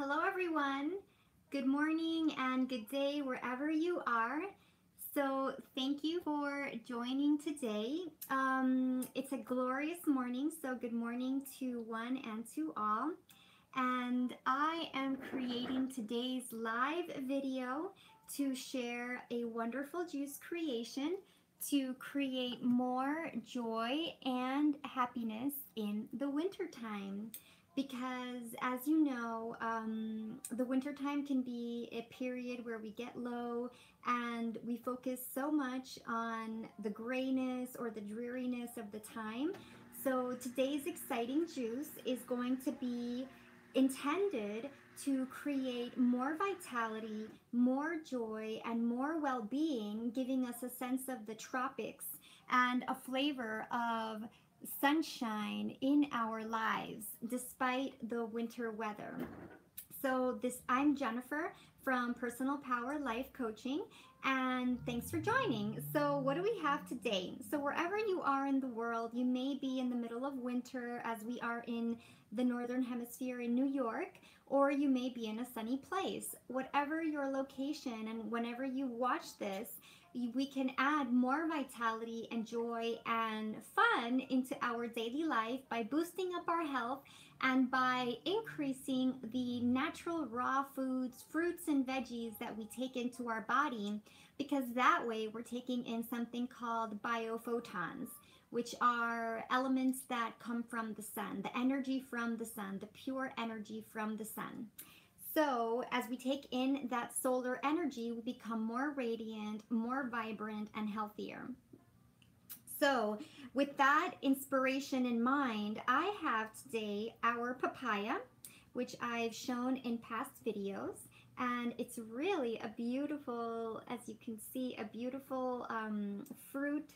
Hello everyone. Good morning and good day wherever you are. So thank you for joining today. Um, it's a glorious morning, so good morning to one and to all. And I am creating today's live video to share a wonderful juice creation to create more joy and happiness in the wintertime because as you know um, the wintertime can be a period where we get low and we focus so much on the grayness or the dreariness of the time. So today's exciting juice is going to be intended to create more vitality, more joy, and more well being, giving us a sense of the tropics and a flavor of sunshine in our lives despite the winter weather. So this I'm Jennifer from Personal Power Life Coaching and thanks for joining. So what do we have today? So wherever you are in the world, you may be in the middle of winter as we are in the northern hemisphere in New York or you may be in a sunny place. Whatever your location and whenever you watch this, we can add more vitality and joy and fun into our daily life by boosting up our health and by increasing the natural raw foods, fruits, and veggies that we take into our body because that way we're taking in something called biophotons which are elements that come from the sun, the energy from the sun, the pure energy from the sun. So, as we take in that solar energy, we become more radiant, more vibrant, and healthier. So, with that inspiration in mind, I have today our papaya, which I've shown in past videos. And it's really a beautiful, as you can see, a beautiful um, fruit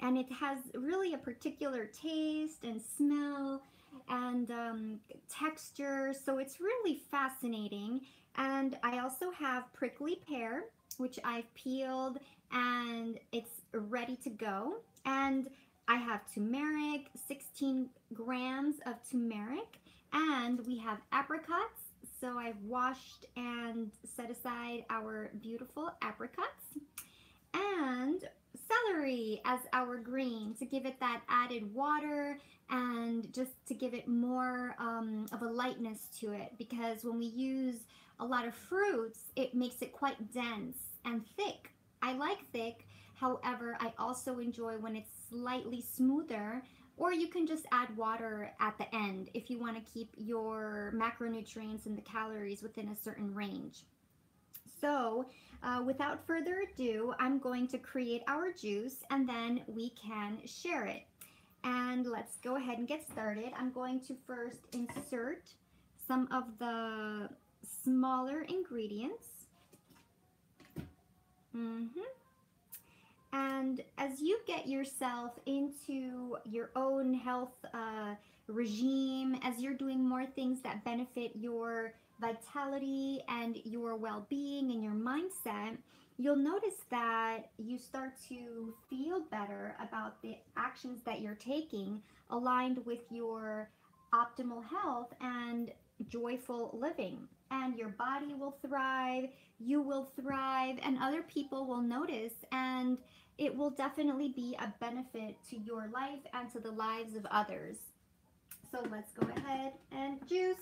and it has really a particular taste and smell and um, texture so it's really fascinating. And I also have prickly pear which I've peeled and it's ready to go. And I have turmeric 16 grams of turmeric and we have apricots. So I've washed and set aside our beautiful apricots. And celery as our green to give it that added water and just to give it more um, of a lightness to it because when we use a lot of fruits it makes it quite dense and thick. I like thick however I also enjoy when it's slightly smoother or you can just add water at the end if you want to keep your macronutrients and the calories within a certain range. So uh, without further ado, I'm going to create our juice and then we can share it. And let's go ahead and get started. I'm going to first insert some of the smaller ingredients. Mm -hmm. And as you get yourself into your own health uh, regime, as you're doing more things that benefit your vitality and your well being and your mindset, you'll notice that you start to feel better about the actions that you're taking aligned with your optimal health and joyful living. And your body will thrive, you will thrive, and other people will notice, and it will definitely be a benefit to your life and to the lives of others. So let's go ahead and juice.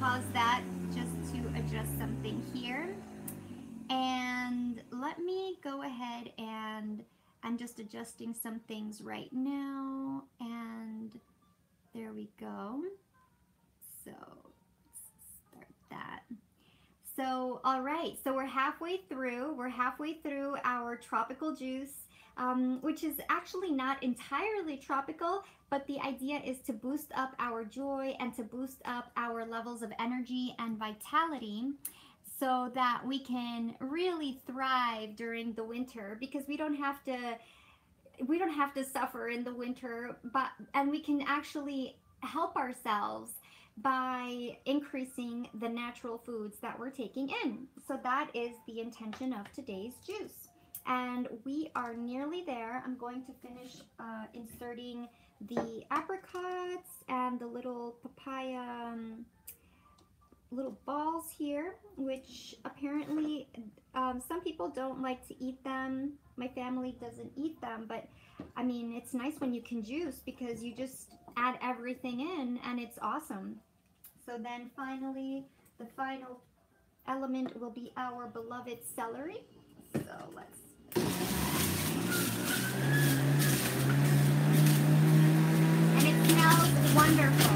pause that just to adjust something here. And let me go ahead and Just adjusting some things right now. And there we go. So start that. So, all right, so we're halfway through. We're halfway through our tropical juice. um, which is actually not entirely tropical, but the idea is to boost up our joy and to boost up our levels of energy and vitality so that we can really thrive during the winter because we don't have to we don't have to suffer in the winter but and we can actually help ourselves by increasing the natural foods that we're taking in. So that is the intention of today's juice. And we are nearly there. I'm going to finish uh, inserting the apricots and the little papaya um, little balls here, which apparently um, some people don't like to eat them. My family doesn't eat them, but I mean, it's nice when you can juice because you just add everything in and it's awesome. So then finally, the final element will be our beloved celery. So let's and it smells wonderful.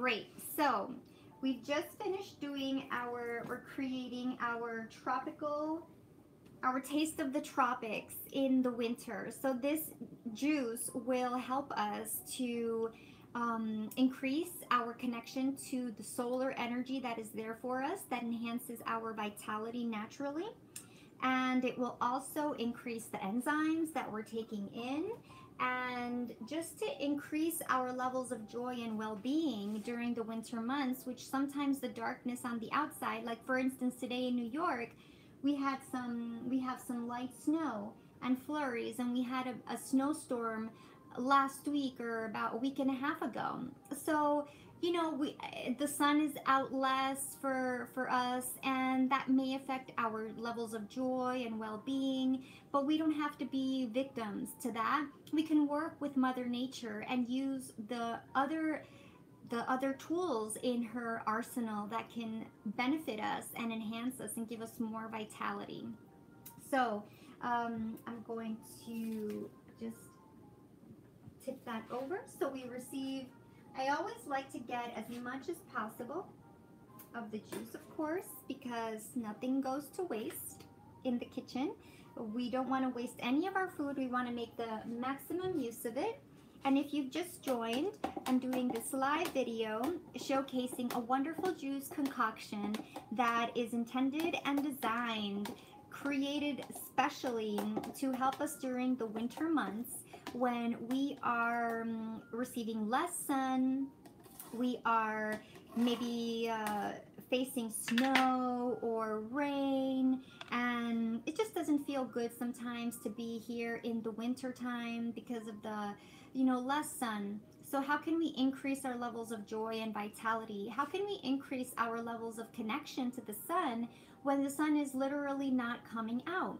Great. So we've just finished doing our, we're creating our tropical, our taste of the tropics in the winter. So this juice will help us to um, increase our connection to the solar energy that is there for us, that enhances our vitality naturally. And it will also increase the enzymes that we're taking in and just to increase our levels of joy and well-being during the winter months which sometimes the darkness on the outside like for instance today in New York we had some we have some light snow and flurries and we had a, a snowstorm last week or about a week and a half ago. So you know we the sun is out less for for us and that may affect our levels of joy and well-being but we don't have to be victims to that. We can work with mother nature and use the other the other tools in her arsenal that can benefit us and enhance us and give us more vitality. So um, I'm going to just tip that over. So we receive I always like to get as much as possible of the juice, of course, because nothing goes to waste in the kitchen. We don't want to waste any of our food. We want to make the maximum use of it. And if you've just joined, I'm doing this live video showcasing a wonderful juice concoction that is intended and designed, created specially to help us during the winter months when we are um, receiving less sun, we are maybe uh, facing snow or rain, and it just doesn't feel good sometimes to be here in the winter time because of the, you know, less sun. So how can we increase our levels of joy and vitality? How can we increase our levels of connection to the sun when the sun is literally not coming out?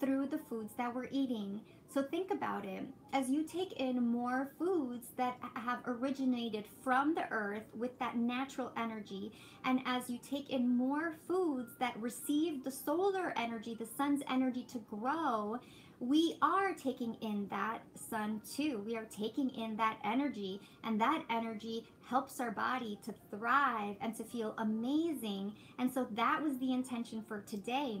Through the foods that we're eating. So think about it. As you take in more foods that have originated from the earth with that natural energy, and as you take in more foods that receive the solar energy, the sun's energy to grow, we are taking in that sun too. We are taking in that energy, and that energy helps our body to thrive and to feel amazing. And so that was the intention for today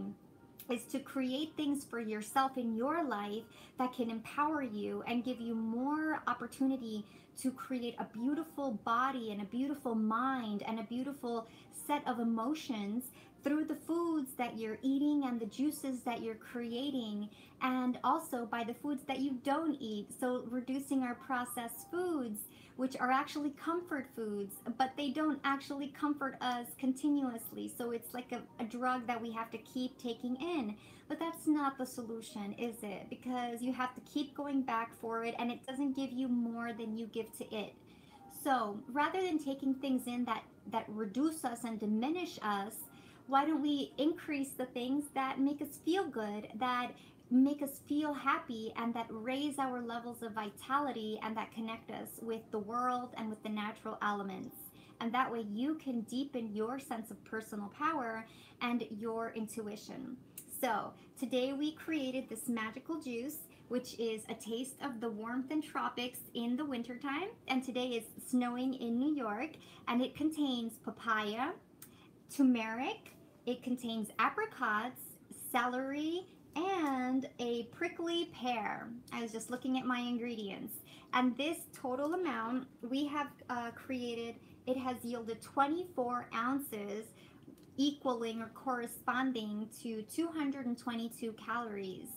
is to create things for yourself in your life that can empower you and give you more opportunity to create a beautiful body and a beautiful mind and a beautiful set of emotions through the foods that you're eating and the juices that you're creating and also by the foods that you don't eat so reducing our processed foods which are actually comfort foods, but they don't actually comfort us continuously. So it's like a, a, drug that we have to keep taking in. But that's not the solution, is it? Because you have to keep going back for it and it doesn't give you more than you give to it. So rather than taking things in that, that reduce us and diminish us, why don't we increase the things that make us feel good, that make us feel happy and that raise our levels of vitality and that connect us with the world and with the natural elements. And that way you can deepen your sense of personal power and your intuition. So, today we created this magical juice, which is a taste of the warmth and tropics in the wintertime. And today is snowing in New York, and it contains papaya, turmeric, it contains apricots, celery, and a prickly pear. I was just looking at my ingredients. And this total amount we have uh, created, it has yielded 24 ounces, equaling or corresponding to 222 calories,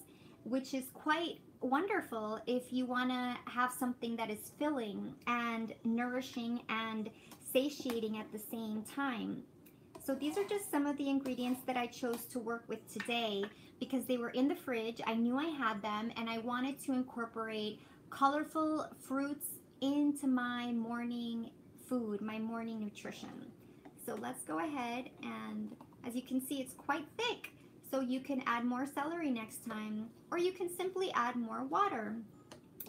which is quite wonderful if you want to have something that is filling and nourishing and satiating at the same time. So these are just some of the ingredients that I chose to work with today because they were in the fridge. I knew I had them and I wanted to incorporate colorful fruits into my morning food, my morning nutrition. So let's go ahead and as you can see, it's quite thick. So you can add more celery next time or you can simply add more water.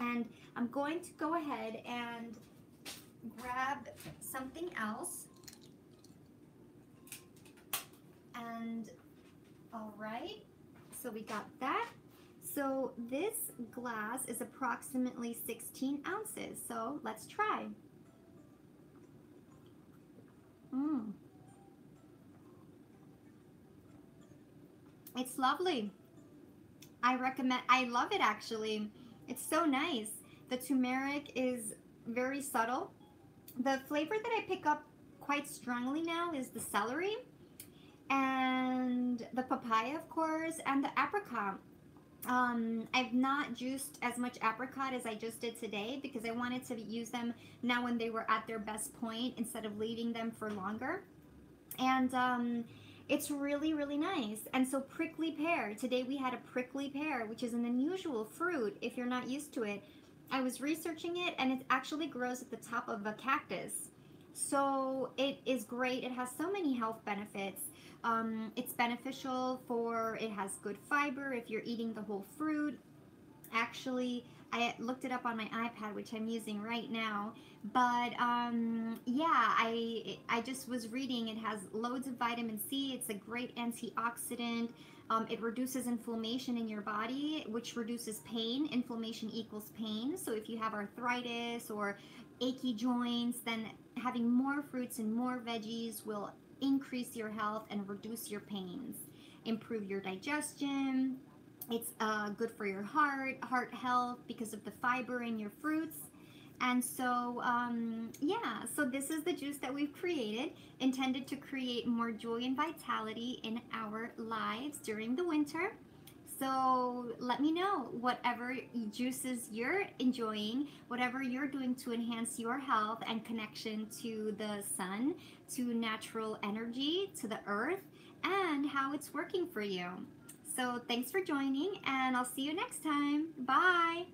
And I'm going to go ahead and grab something else And all right, so we got that. So this glass is approximately 16 ounces. So let's try. Mmm. It's lovely. I recommend, I love it actually. It's so nice. The turmeric is very subtle. The flavor that I pick up quite strongly now is the celery and the papaya, of course, and the apricot. Um, I've not juiced as much apricot as I just did today because I wanted to use them now when they were at their best point instead of leaving them for longer. And um, it's really, really nice. And so prickly pear. Today we had a prickly pear, which is an unusual fruit if you're not used to it. I was researching it and it actually grows at the top of a cactus. So it is great. It has so many health benefits. Um, it's beneficial for, it has good fiber if you're eating the whole fruit. Actually, I looked it up on my iPad, which I'm using right now. But um, yeah, I I just was reading. It has loads of vitamin C. It's a great antioxidant. Um, it reduces inflammation in your body, which reduces pain. Inflammation equals pain. So if you have arthritis or achy joints, then having more fruits and more veggies will increase your health and reduce your pains, improve your digestion. It's uh, good for your heart, heart health because of the fiber in your fruits. And so, um, yeah, so this is the juice that we've created, intended to create more joy and vitality in our lives during the winter. So let me know whatever juices you're enjoying, whatever you're doing to enhance your health and connection to the sun, to natural energy, to the earth, and how it's working for you. So thanks for joining, and I'll see you next time. Bye.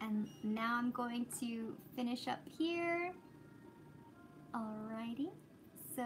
And now I'm going to finish up here. Alrighty. So